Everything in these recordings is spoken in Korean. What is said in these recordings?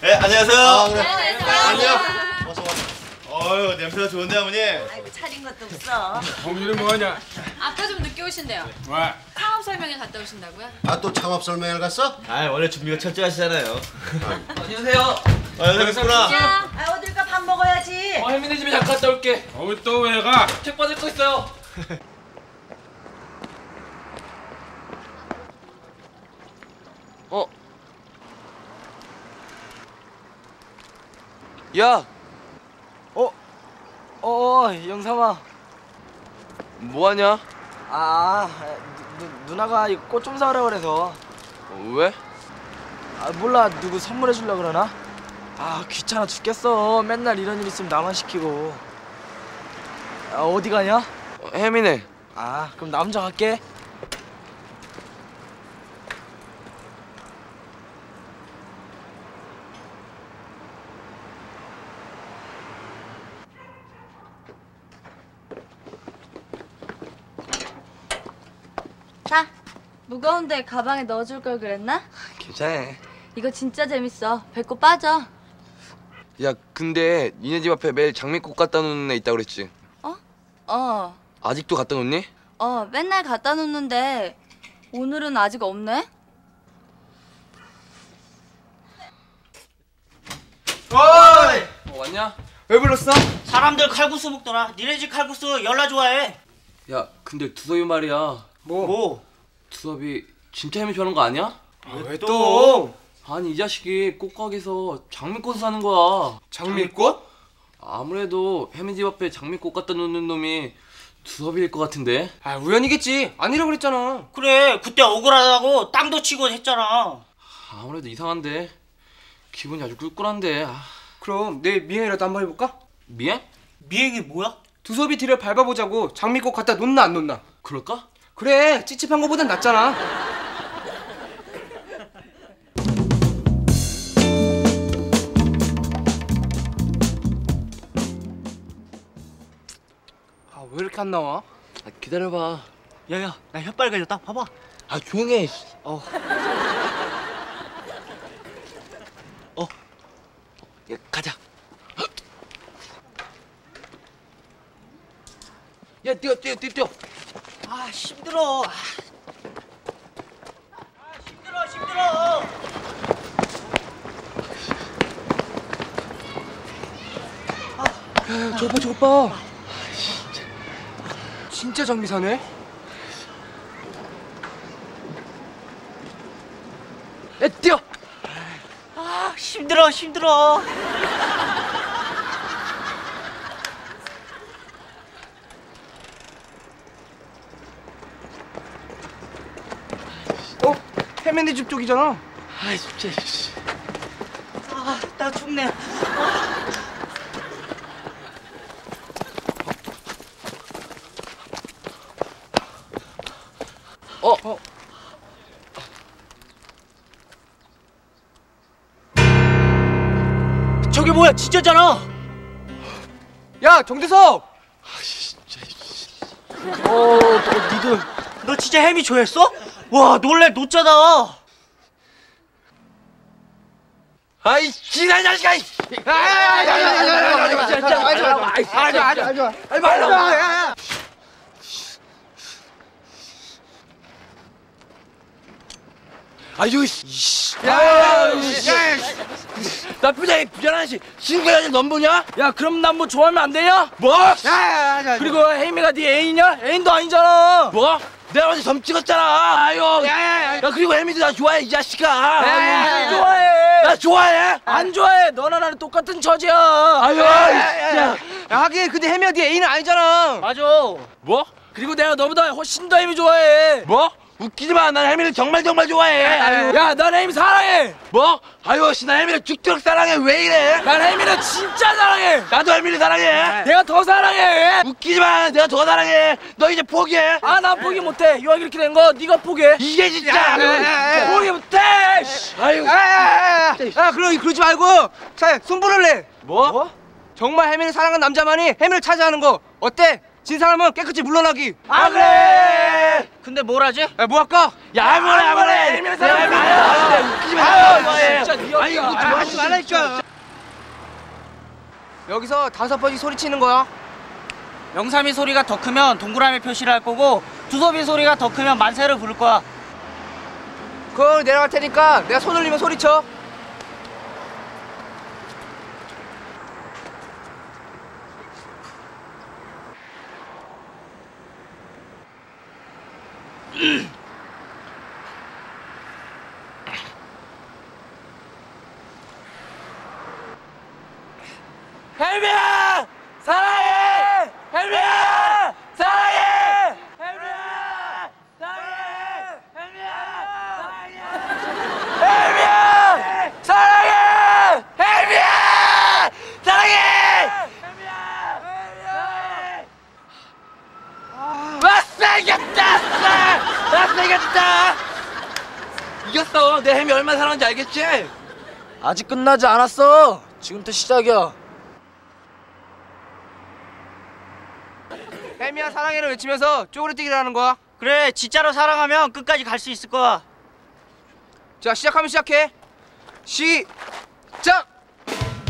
네, 안녕하세요. 아, 그래. 안녕. 어서 와. 어유 냄새가 좋은데 어머니. 아이고 차린 것도 없어. 공주는 뭐하냐? 아까 좀 늦게 오신대요. 와. 사업 설명회 갔다 오신다고요? 아 또 창업 설명회 갔어? 아 원래 준비가 철저하시잖아요. 안녕하세요. 아 안녕하셨구나. 야, 아 어딜 가밥 먹어야지. 어, 혜민이 집에 잠깐 갔다 올게. 어우 또 왜 가? 책 받을 거 있어요. 야. 어, 어, 영삼아. 뭐하냐? 아, 누, 누, 누나가 꽃 좀 사오라 그래서. 어, 왜? 아, 몰라, 누구 선물해 주려 그러나? 아, 귀찮아 죽겠어. 맨날 이런 일 있으면 나만 시키고. 아, 어디 가냐? 어, 혜민이. 아, 그럼 나 혼자 갈게. 자, 무거운데 가방에 넣어줄 걸 그랬나? 괜찮아. 이거 진짜 재밌어. 배꼽 빠져. 야, 근데 니네 집 앞에 매일 장미꽃 갖다 놓는 애 있다 그랬지? 어? 어, 아직도 갖다 놓니? 어, 맨날 갖다 놓는데 오늘은 아직 없네? 어이. 어, 왔냐? 왜 불렀어? 사람들 칼국수 먹더라. 니네 집 칼국수 열나 좋아해. 야, 근데 두섭이 말이야. 뭐? 뭐? 두섭이 진짜 좋아하는 거 아니야? 왜 또? 아니 이 자식이 꽃가게에서 장미꽃을 사는 거야. 장미꽃? 아무래도 혜민 집 앞에 장미꽃 갖다 놓는 놈이 두섭이일 것 같은데. 아, 우연이겠지. 아니라고 그랬잖아. 그래 그때 억울하다고 땅도 치고 했잖아. 아무래도 이상한데. 기분이 아주 꿀꿀한데. 아, 그럼 내일 미행이라도 한번 해볼까? 미안? 미행이 뭐야? 두섭이 뒤를 밟아보자고 장미꽃 갖다 놓나 안 놓나? 그럴까? 그래 찝찝한 거보단 낫잖아 아 왜 이렇게 안 나와? 아, 기다려봐. 야야 나 혀 빨개졌다. 봐봐. 아 조용해. 어. 어. 야, 가자. 야 뛰어 뛰어 뛰어 뛰어. 아 힘들어. 아 아, 힘들어 힘들어. 저거 봐 저거 봐 진짜 장미사네 야 뛰어. 아 힘들어 힘들어. 어? 혜민이 집 쪽이잖아 아 진짜. 씨. 아 나 죽네. 어. 어. 저게 뭐야 진짜잖아. 야 정대섭 어, 니들 너 진짜 햄이 좋아했어? 와 놀래 노짜다. 아이 지난 자식아. 뭐? 뭐? 네. 뭐? 내가 어제 점 찍었잖아. 아유. 야, 그리고 혜미도 나 좋아해 이 자식아. 안 좋아해. 나 좋아해. 안 좋아해. 너나 나는 똑같은 처지야. 아유. 야, 야 하긴 근데 혜미가 네 애인은 아니잖아 맞아. 뭐? 그리고 내가 너보다 훨씬 더 혜미 좋아해. 뭐? 웃기지 마. 난 혜미를 정말 정말 좋아해. 아유. 야, 난 혜미 사랑해. 뭐? 아유, 씨, 나 혜미를 죽도록 사랑해. 왜 이래? 난 혜미를 진짜 사랑해. 나도 혜미를 사랑해. 내가 더 사랑해. 웃기지 마. 내가 더 사랑해. 너 이제 포기해. 아, 난 포기 못해. 이왕 이렇게 된 거 네가 포기해. 이게 진짜. 포기 못해. 아유. 야 그럼 그러지 말고 자 손불을 내 뭐? 정말 혜민을 사랑하는 남자만이 혜민을 차지하는 거 어때? 진 사람은 깨끗이 물러나기 아 그래. 근데 뭘 하지? 야, 뭐 할까? 야 뭐래 뭐래 헬멧 사람 아유 웃기지 마 진짜 니 아니 아, 하지 말라니까. 여기서 다섯 번씩 소리치는 거야. 영삼이 소리가 더 크면 동그라미 표시를 할 거고 두섭이 소리가 더 크면 만세를 부를 거야. 그걸 내려갈 테니까 내가 손 올리면 소리쳐. 헬미야! 사랑해! 헬미야! 사랑해! 헬미야! 사랑해! 헬미야! 사랑해! 헬미야! 사랑해! 헬미야! 사랑해! 헬미야! 사랑해 라스베이겼다 라스베이겼다 이겼어. 내 헬미 얼마나 사랑하는지 알겠지? 아직 끝나지 않았어. 지금부터 시작이야. 혜미야 사랑해를 외치면서 쪼그리뛰기를 하는 거야. 그래 진짜로 사랑하면 끝까지 갈 수 있을 거야. 자 시작하면 시작해. 시작.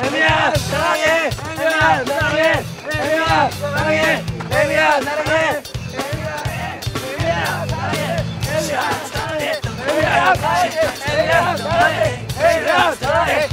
혜미야 사랑해 혜미야 사랑해 혜미야 사랑해 혜미야 사랑해 혜미야 사랑해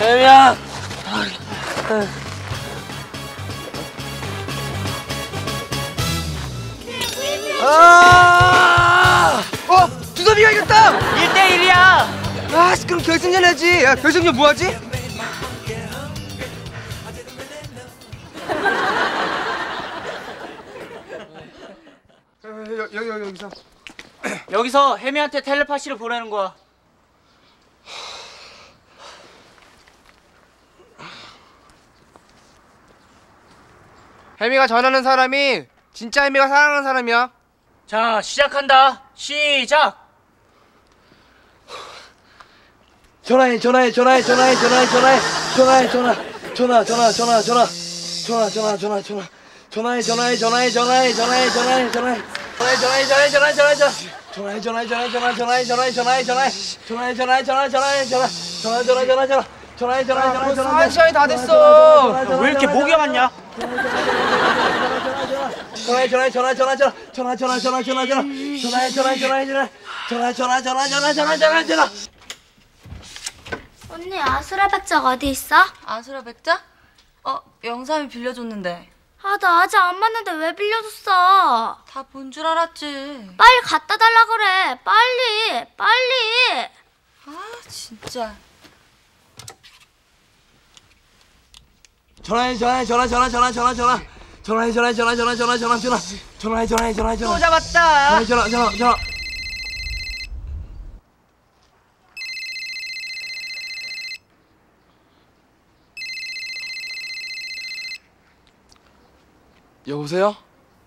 혜미야 아 어 두섭이가 이겼다. 1대1이야. 아 그럼 결승전 해야지. 야 결승전 뭐 하지? 여기 여기 여기서. 여기서 혜미한테 텔레파시를 보내는 거야. 혜미가 전하는 사람이 진짜 혜미가 사랑하는 사람이야. 자 시작한다. 시작. 전화해 전화해 전화해 전화해 전화해 전화해 전화해 전화 전화 전화 전화 전화 전화 전화 전화 전화 전화해 전화해 전화해 전화해 전화해 전화해 전화해 전화해 전화해 전화해 전화해 전화해 전화해 전화해 전화해 전화해 전화해 전화해 전화해 전화해 전화해 전화해 전화해 전화해 전화 전화 전화 전화 전화 전화해 전화해 전화해 벌써 전화해 한 시간이 다 됐어. 왜 이렇게 목이 많냐? 전화해 전화해 전화 전화 전화 전화 전화 전화 전화 전화 전화해 전화해 전화해 전화 전화 전화 전화 전화 전화 전화 전화 언니 아수라 백작 어디 있어? 아수라 백작? 어, 영삼이 빌려줬는데. 아 나 아직 안 봤는데 왜 빌려줬어? 다 본 줄 알았지. 빨리 갖다 달라 그래. 빨리 빨리. 아, 진짜. 전화해 전화해 전화 전화 전화 전화 전화 전화해 전화해 전화 전화 전화 전화 전화 전화해 전화해 전화해 전화 또 잡았다. 전화 전화 전화 전화 여보세요?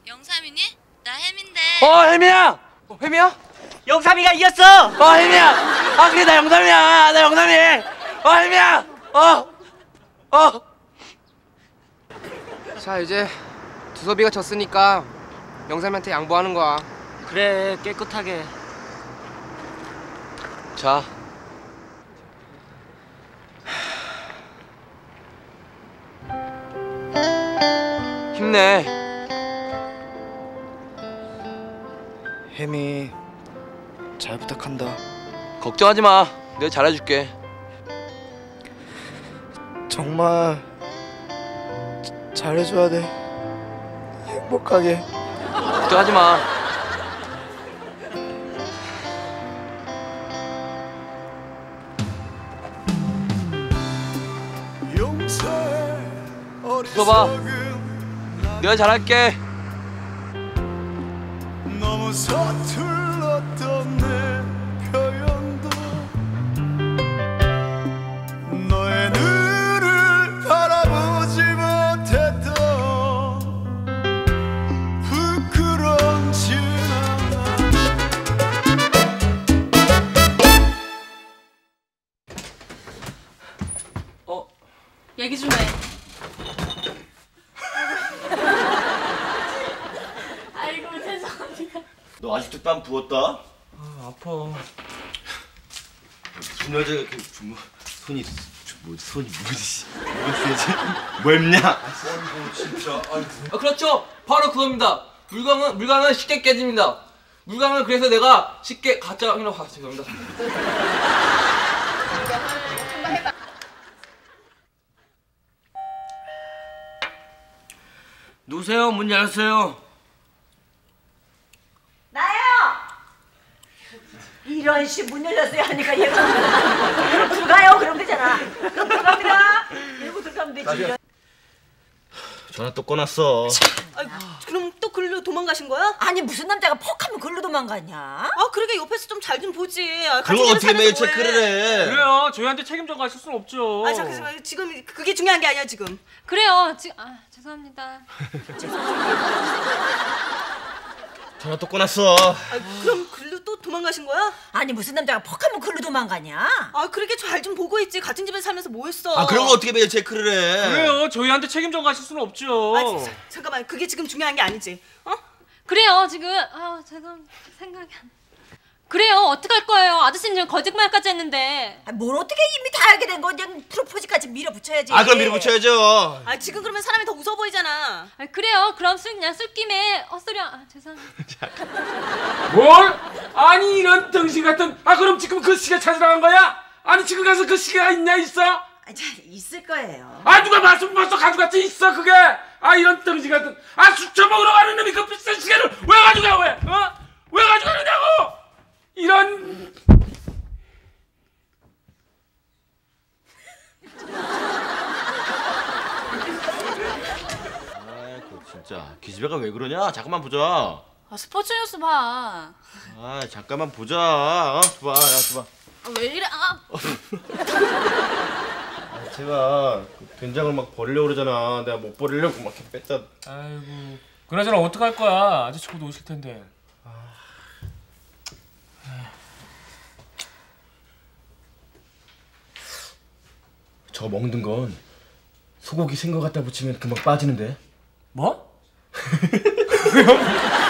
영삼이니? 나 햄인데. 어 혜미야! 어, 혜미야? 영삼이가 이겼어. 어 혜미야! 아 그래 나 영삼이야 나 영삼이 어 혜미야! 어! 어! 자 이제 두섭이가 졌으니까 영삼이한테 양보하는 거야. 그래 깨끗하게. 자 힘내 혜미 잘 부탁한다. 걱정하지 마 내가 잘해줄게 정말 자- 잘해줘야 돼. 행복하게. 걱정하지 마 들어봐 내가 잘할게. 너무 서툴 땀 부었다? 아 아파 무슨 여자가 이렇게 뭐, 손이 뭐 손이 뭐지? 뭐지? 뭡냐? 아, 그렇죠. 바로 그겁니다. 물광은 물광은 쉽게 깨집니다. 물광은 그래서 내가 쉽게 가짜 형이라고 아, 죄송합니다. 누구세요? 문 열었어요. 이런 씨 문 열렸어요 하니까 얘가 그럼 들어가요 그럼 되잖아 그럼 들어갑니다 이러고 들어가면 되지 전화 또 꺼놨어. 그럼 또 글로 도망가신 거야? 아니 무슨 남자가 퍽하면 글로 도망가냐 아 그러게 옆에서 좀잘좀 보지. 아, 그걸 어떻게 매일 체크를. 해? 그래요 저희한테 책임져 가실 순 없죠 아 잠깐 지금 그게 중요한 게 아니야 지금. 그래요. 지금 아 죄송합니다. 전화 또 꺼놨어. 아, 그럼 글로 또 도망가신 거야? 아니 무슨 남자가 퍽하면 글로 도망가냐 아 그러게 잘 좀 보고 있지. 같은 집에 살면서 뭐 했어? 아 그런 거 어떻게 매일 체크를 해? 그래요 저희한테 책임져 가실 수는 없죠 아, 자, 잠깐만 그게 지금 중요한 게 아니지. 어? 그래요. 지금 아 죄송 생각이 안. 그래요. 어떡할 거예요? 아저씨는 거짓말까지 했는데. 아, 뭘 어떻게 이미 다 알게 된거 그냥 프로포즈까지 밀어붙여야지 아 그럼 밀어붙여야죠. 아 지금 그러면 사람이 더 웃어 보이잖아. 아, 그래요. 그럼 술 그냥 술 김에 헛소리 아, 죄송합니다. 뭘? 아니 이런 등신 같은 아 그럼 지금 그 시계 찾으러 간 거야? 아니 지금 가서 그 시계가 있냐 있어? 아, 자, 있을 거예요 아 누가 말씀 벌써 가져갔지 있어 그게 아 이런 등신 같은 아 술 처먹으러 가는 놈이 그 비싼 시계를 왜 가져가 왜? 어? 왜 가져가느냐고 이런 아이고 기집애가 왜 그러냐? 잠깐만 보자. 아, 스포츠 뉴스 봐. 아 잠깐만 보자. 어? 줘봐, 야 줘봐. 아, 왜 이래? 아, 아, 제가 그 된장을 막 버리려고 그러잖아. 내가 못 버리려고 막 이렇게 뺐다. 아이고 그나저나 어떡할 거야 아저씨 곧 오실 텐데 저 먹는 건 소고기 생거 갖다 붙이면 금방 빠지는데. 뭐? 嘿嘿嘿嘿嘿哎